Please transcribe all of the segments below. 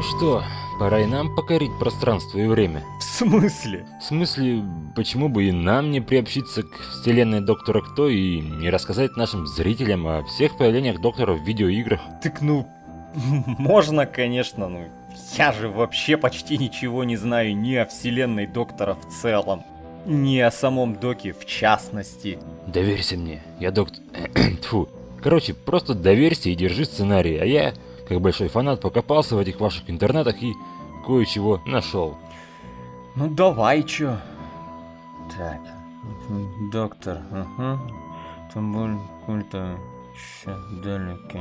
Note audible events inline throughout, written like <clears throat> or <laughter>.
Ну что, пора и нам покорить пространство и время. В смысле? В смысле, почему бы и нам не приобщиться к вселенной Доктора Кто и не рассказать нашим зрителям о всех появлениях Доктора в видеоиграх? Так ну, можно, конечно, ну я же вообще почти ничего не знаю ни о вселенной Доктора в целом, ни о самом Доке в частности. Доверься мне, я доктор... <clears throat> Тьфу. Короче, просто доверься и держи сценарий, а я как большой фанат, покопался в этих ваших интернетах и кое-чего нашел. Ну давай, чё. Так, доктор, ага. Там боль культа еще далеки.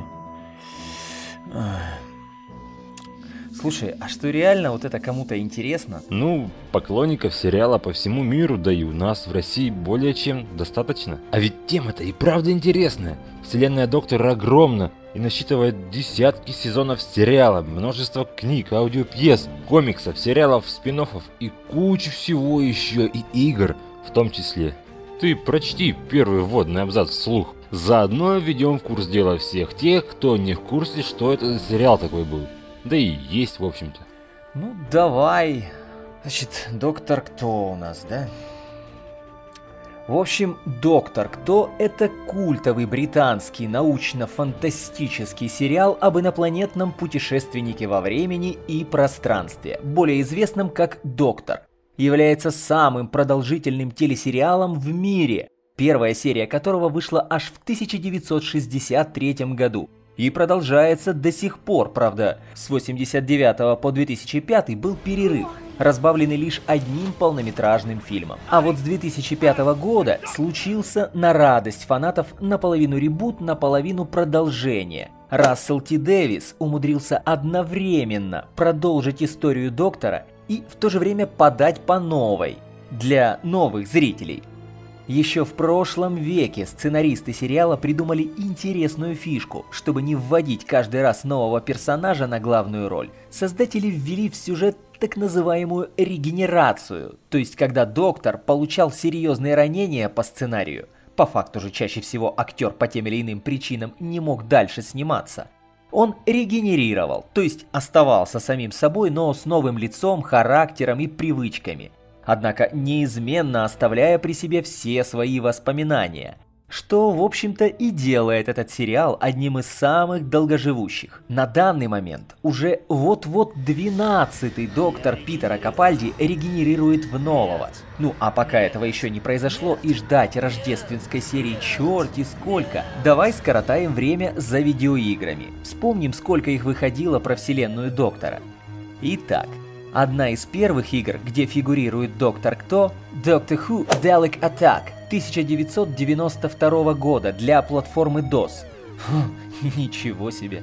Слушай, а что реально вот это кому-то интересно? Ну, поклонников сериала по всему миру, да и у нас в России более чем достаточно. А ведь тема-то и правда интересная. Вселенная Доктора огромна и насчитывает десятки сезонов сериала, множество книг, аудиопьес, комиксов, сериалов, спин и кучу всего еще и игр в том числе. Ты прочти первый вводный абзац вслух. Заодно введем в курс дела всех тех, кто не в курсе, что это за сериал такой был. Да и есть, в общем-то. Ну, давай. Значит, доктор кто у нас, да? В общем, «Доктор Кто» — это культовый британский научно-фантастический сериал об инопланетном путешественнике во времени и пространстве, более известном как «Доктор». Является самым продолжительным телесериалом в мире, первая серия которого вышла аж в 1963 году и продолжается до сих пор, правда, с 89 по 2005 был перерыв, разбавленный лишь одним полнометражным фильмом. А вот с 2005 года случился на радость фанатов наполовину ребут, наполовину продолжение. Рассел Т. Дэвис умудрился одновременно продолжить историю Доктора и в то же время подать по новой, для новых зрителей. Еще в прошлом веке сценаристы сериала придумали интересную фишку. Чтобы не вводить каждый раз нового персонажа на главную роль, создатели ввели в сюжет так называемую регенерацию, то есть когда доктор получал серьезные ранения по сценарию, по факту же чаще всего актер по тем или иным причинам не мог дальше сниматься, он регенерировал, то есть оставался самим собой, но с новым лицом, характером и привычками однако неизменно оставляя при себе все свои воспоминания. Что, в общем-то, и делает этот сериал одним из самых долгоживущих. На данный момент уже вот-вот 12-й доктор Питера Капальди регенерирует в нового. Ну а пока этого еще не произошло и ждать рождественской серии черти сколько, давай скоротаем время за видеоиграми. Вспомним, сколько их выходило про вселенную доктора. Итак, Одна из первых игр, где фигурирует Доктор Кто, Doctor Who Dalek Attack 1992 года для платформы DOS. Фу, <laughs> ничего себе.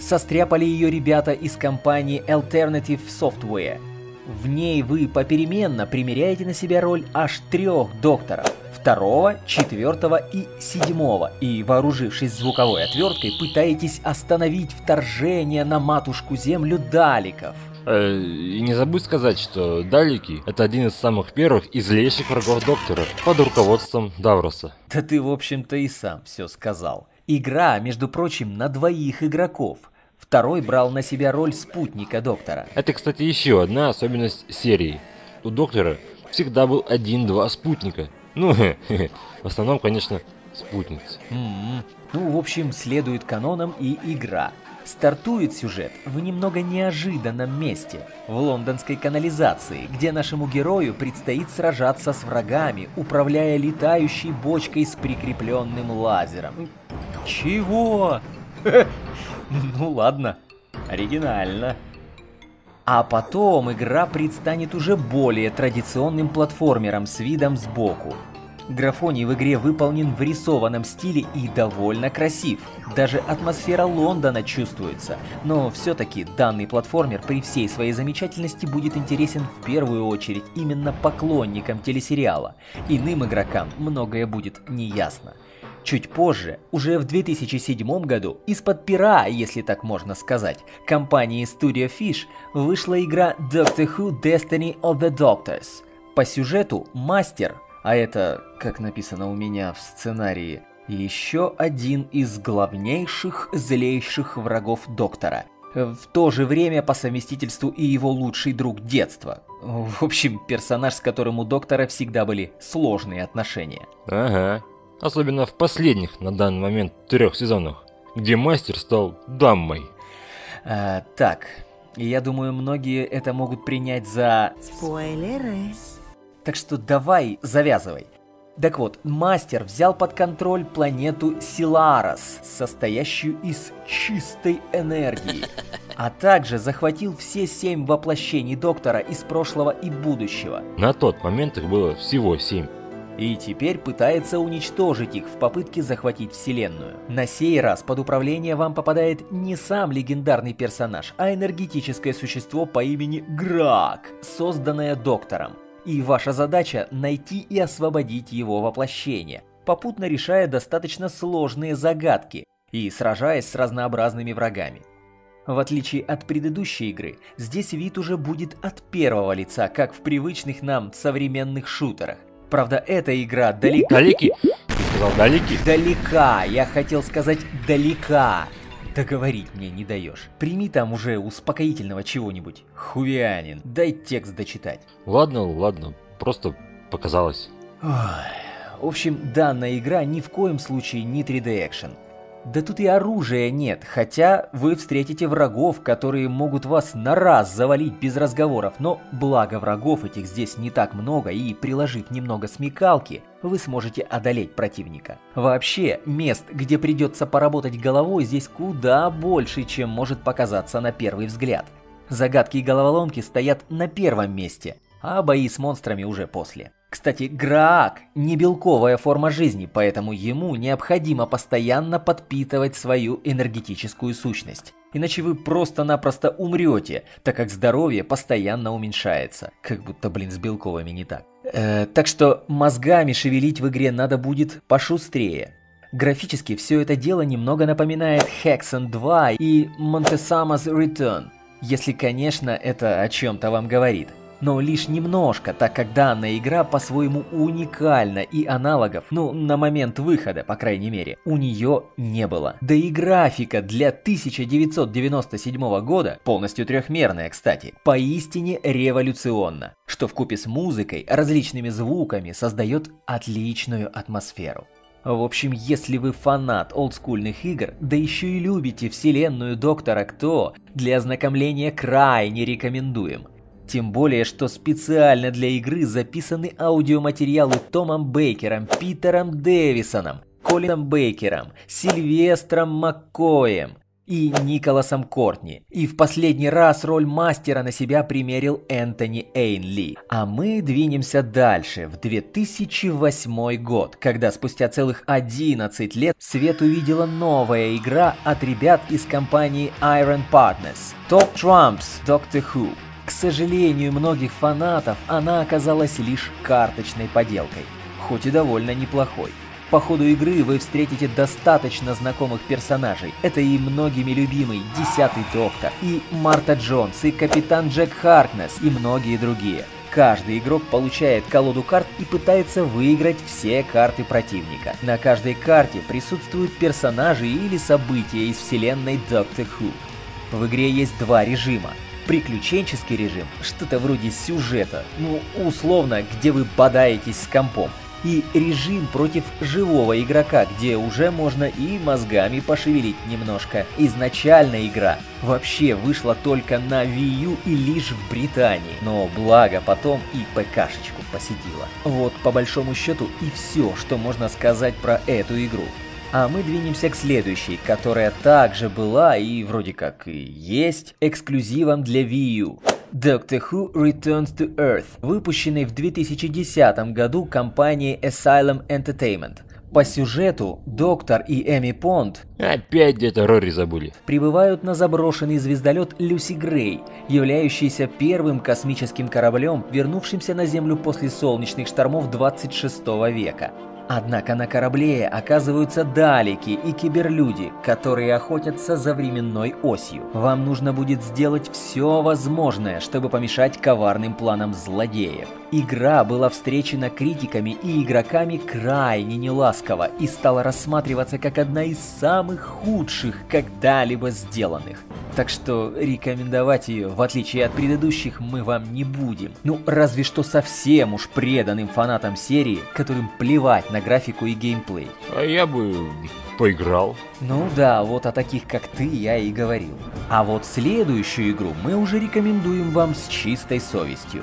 Состряпали ее ребята из компании Alternative Software. В ней вы попеременно примеряете на себя роль аж трех докторов. Второго, четвертого и седьмого. И вооружившись звуковой отверткой, пытаетесь остановить вторжение на матушку землю даликов. Э, и не забудь сказать, что Далики — это один из самых первых и злейших врагов Доктора под руководством Давроса. Да ты, в общем-то, и сам все сказал. Игра, между прочим, на двоих игроков. Второй брал на себя роль спутника Доктора. Это, кстати, еще одна особенность серии. У Доктора всегда был один-два спутника. Ну, <laughs> в основном, конечно, спутницы. Mm -hmm. Ну, в общем, следует канонам и игра. Стартует сюжет в немного неожиданном месте, в лондонской канализации, где нашему герою предстоит сражаться с врагами, управляя летающей бочкой с прикрепленным лазером. Чего? <laughs> Ну ладно, оригинально. А потом игра предстанет уже более традиционным платформером с видом сбоку. Графоний в игре выполнен в рисованном стиле и довольно красив. Даже атмосфера Лондона чувствуется. Но все-таки данный платформер при всей своей замечательности будет интересен в первую очередь именно поклонникам телесериала. Иным игрокам многое будет неясно. Чуть позже, уже в 2007 году, из-под пера, если так можно сказать, компании Studio Fish вышла игра Doctor Who Destiny of the Doctors. По сюжету мастер, а это, как написано у меня в сценарии, еще один из главнейших, злейших врагов Доктора. В то же время по совместительству и его лучший друг детства. В общем, персонаж, с которым у доктора всегда были сложные отношения. Ага. Особенно в последних на данный момент трех сезонах, где мастер стал дамой. А, так, я думаю, многие это могут принять за... Спойлеры. Так что давай, завязывай. Так вот, мастер взял под контроль планету Силарос, состоящую из чистой энергии, а также захватил все семь воплощений Доктора из прошлого и будущего. На тот момент их было всего семь. И теперь пытается уничтожить их в попытке захватить Вселенную. На сей раз под управление вам попадает не сам легендарный персонаж, а энергетическое существо по имени Грак, созданное Доктором и ваша задача найти и освободить его воплощение, попутно решая достаточно сложные загадки и сражаясь с разнообразными врагами. В отличие от предыдущей игры, здесь вид уже будет от первого лица, как в привычных нам современных шутерах. Правда, эта игра далека... Далеки? Ты сказал далеки? Далека, я хотел сказать далека. Договорить мне не даешь. Прими там уже успокоительного чего-нибудь. Хувианин, дай текст дочитать. Ладно, ладно, просто показалось. Ой. В общем, данная игра ни в коем случае не 3D экшен. Да тут и оружия нет, хотя вы встретите врагов, которые могут вас на раз завалить без разговоров, но благо врагов этих здесь не так много и приложив немного смекалки, вы сможете одолеть противника. Вообще, мест, где придется поработать головой, здесь куда больше, чем может показаться на первый взгляд. Загадки и головоломки стоят на первом месте, а бои с монстрами уже после. Кстати, Граак – не белковая форма жизни, поэтому ему необходимо постоянно подпитывать свою энергетическую сущность. Иначе вы просто-напросто умрете, так как здоровье постоянно уменьшается. Как будто, блин, с белковыми не так. Э, так что мозгами шевелить в игре надо будет пошустрее. Графически все это дело немного напоминает Hexen 2 и Montesama's Return. Если, конечно, это о чем-то вам говорит но лишь немножко, так как данная игра по-своему уникальна и аналогов, ну, на момент выхода, по крайней мере, у нее не было. Да и графика для 1997 года, полностью трехмерная, кстати, поистине революционна, что в купе с музыкой, различными звуками создает отличную атмосферу. В общем, если вы фанат олдскульных игр, да еще и любите вселенную Доктора Кто, для ознакомления крайне рекомендуем – тем более, что специально для игры записаны аудиоматериалы Томом Бейкером, Питером Дэвисоном, Колином Бейкером, Сильвестром Маккоем и Николасом Кортни. И в последний раз роль мастера на себя примерил Энтони Эйнли. А мы двинемся дальше, в 2008 год, когда спустя целых 11 лет свет увидела новая игра от ребят из компании Iron Partners – Top Trumps Doctor Who. К сожалению многих фанатов, она оказалась лишь карточной поделкой, хоть и довольно неплохой. По ходу игры вы встретите достаточно знакомых персонажей. Это и многими любимый Десятый Доктор, и Марта Джонс, и Капитан Джек Харкнес, и многие другие. Каждый игрок получает колоду карт и пытается выиграть все карты противника. На каждой карте присутствуют персонажи или события из вселенной Doctor Who. В игре есть два режима приключенческий режим, что-то вроде сюжета, ну, условно, где вы бодаетесь с компом. И режим против живого игрока, где уже можно и мозгами пошевелить немножко. Изначально игра вообще вышла только на Wii U и лишь в Британии, но благо потом и ПКшечку посетила. Вот по большому счету и все, что можно сказать про эту игру. А мы двинемся к следующей, которая также была и вроде как и есть эксклюзивом для Wii U. Doctor Who Returns to Earth, выпущенный в 2010 году компанией Asylum Entertainment. По сюжету Доктор и Эми Понд Опять где-то Рори забыли. прибывают на заброшенный звездолет Люси Грей, являющийся первым космическим кораблем, вернувшимся на Землю после солнечных штормов 26 века. Однако на корабле оказываются далеки и киберлюди, которые охотятся за временной осью. Вам нужно будет сделать все возможное, чтобы помешать коварным планам злодеев. Игра была встречена критиками и игроками крайне неласково и стала рассматриваться как одна из самых худших когда-либо сделанных. Так что рекомендовать ее, в отличие от предыдущих, мы вам не будем. Ну, разве что совсем уж преданным фанатам серии, которым плевать на графику и геймплей. А я бы поиграл. Ну да, вот о таких как ты я и говорил. А вот следующую игру мы уже рекомендуем вам с чистой совестью.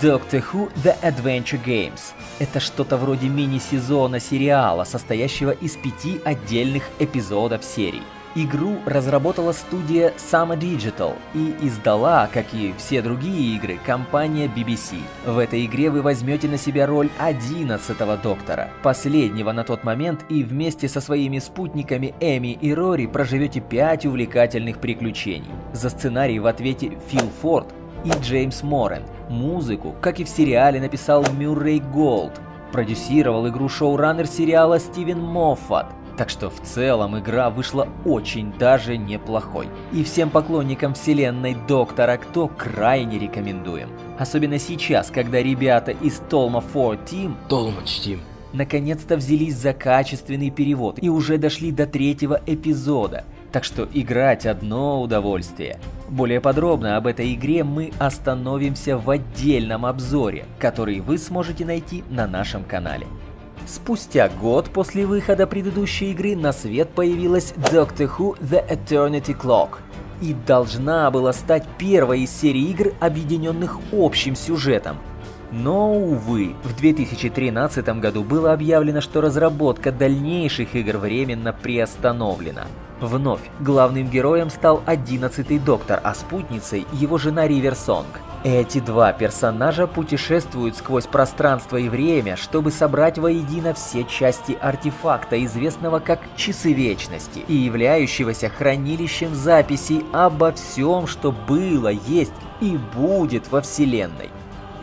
Doctor Who The Adventure Games. Это что-то вроде мини-сезона сериала, состоящего из пяти отдельных эпизодов серии. Игру разработала студия Sumo Digital и издала, как и все другие игры, компания BBC. В этой игре вы возьмете на себя роль 11-го доктора, последнего на тот момент, и вместе со своими спутниками Эми и Рори проживете 5 увлекательных приключений. За сценарий в ответе Фил Форд и Джеймс Моран. Музыку, как и в сериале, написал Мюррей Голд. Продюсировал игру шоураннер сериала Стивен Моффат. Так что в целом игра вышла очень даже неплохой. И всем поклонникам вселенной Доктора Кто крайне рекомендуем. Особенно сейчас, когда ребята из Толма 4 Team Толмач Тим. наконец-то взялись за качественный перевод и уже дошли до третьего эпизода. Так что играть одно удовольствие. Более подробно об этой игре мы остановимся в отдельном обзоре, который вы сможете найти на нашем канале. Спустя год после выхода предыдущей игры на свет появилась Doctor Who The Eternity Clock и должна была стать первой из серии игр, объединенных общим сюжетом. Но, увы, в 2013 году было объявлено, что разработка дальнейших игр временно приостановлена. Вновь главным героем стал 11-й Доктор, а спутницей его жена Риверсонг. Эти два персонажа путешествуют сквозь пространство и время, чтобы собрать воедино все части артефакта, известного как Часы Вечности, и являющегося хранилищем записей обо всем, что было, есть и будет во Вселенной.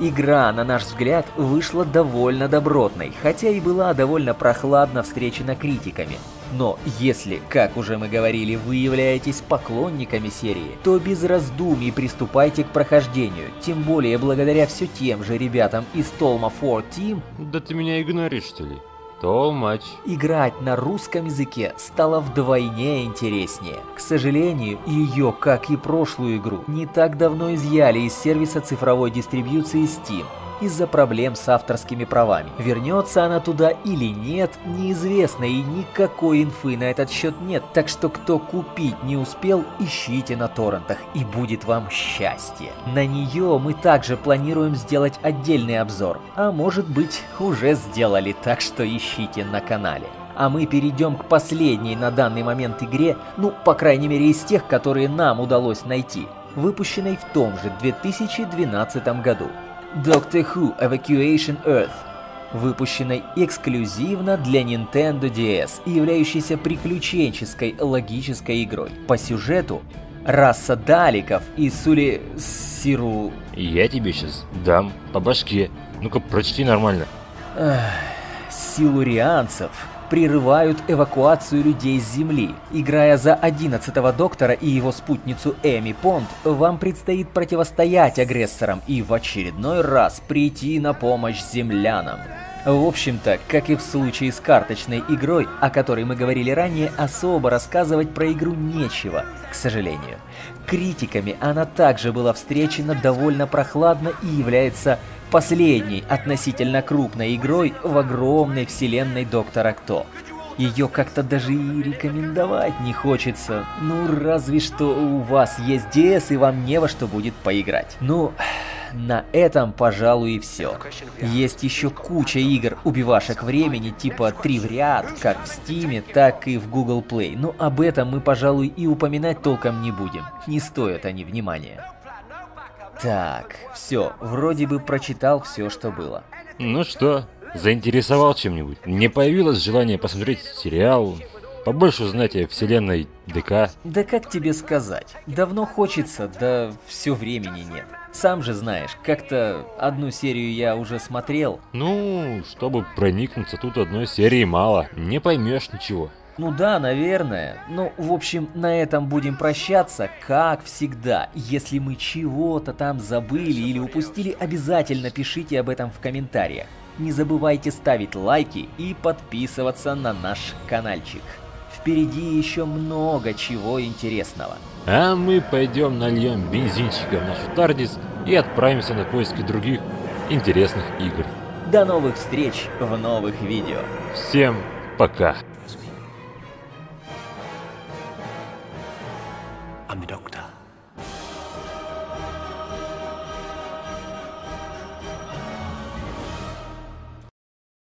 Игра, на наш взгляд, вышла довольно добротной, хотя и была довольно прохладно встречена критиками. Но если, как уже мы говорили, вы являетесь поклонниками серии, то без раздумий приступайте к прохождению, тем более благодаря все тем же ребятам из Толма 4 Team Да ты меня игноришь, что ли? Толмач. играть на русском языке стало вдвойне интереснее. К сожалению, ее, как и прошлую игру, не так давно изъяли из сервиса цифровой дистрибьюции Steam из-за проблем с авторскими правами. Вернется она туда или нет, неизвестно и никакой инфы на этот счет нет, так что кто купить не успел, ищите на торрентах и будет вам счастье. На нее мы также планируем сделать отдельный обзор, а может быть уже сделали, так что ищите на канале. А мы перейдем к последней на данный момент игре, ну, по крайней мере из тех, которые нам удалось найти, выпущенной в том же 2012 году. Doctor Who Evacuation Earth, выпущенной эксклюзивно для Nintendo DS и являющейся приключенческой логической игрой. По сюжету, раса даликов и Сули... Сиру... Я тебе сейчас дам по башке. Ну-ка, прочти нормально. силурианцев прерывают эвакуацию людей с Земли. Играя за 11-го Доктора и его спутницу Эми Понт, вам предстоит противостоять агрессорам и в очередной раз прийти на помощь землянам. В общем-то, как и в случае с карточной игрой, о которой мы говорили ранее, особо рассказывать про игру нечего, к сожалению. Критиками она также была встречена довольно прохладно и является последней относительно крупной игрой в огромной вселенной Доктора Кто. Ее как-то даже и рекомендовать не хочется. Ну, разве что у вас есть DS и вам не во что будет поиграть. Ну, на этом, пожалуй, и все. Есть еще куча игр убивашек времени, типа 3 в ряд, как в Steam, так и в Google Play. Но об этом мы, пожалуй, и упоминать толком не будем. Не стоят они внимания. Так, все, вроде бы прочитал все, что было. Ну что, заинтересовал чем-нибудь? Не появилось желание посмотреть сериал? Побольше узнать о вселенной ДК? Да как тебе сказать? Давно хочется, да все времени нет. Сам же знаешь, как-то одну серию я уже смотрел. Ну, чтобы проникнуться, тут одной серии мало. Не поймешь ничего. Ну да, наверное. Ну, в общем, на этом будем прощаться, как всегда. Если мы чего-то там забыли или упустили, обязательно пишите об этом в комментариях. Не забывайте ставить лайки и подписываться на наш каналчик. Впереди еще много чего интересного. А мы пойдем нальем бензинчика в нашу Тардис и отправимся на поиски других интересных игр. До новых встреч в новых видео. Всем пока!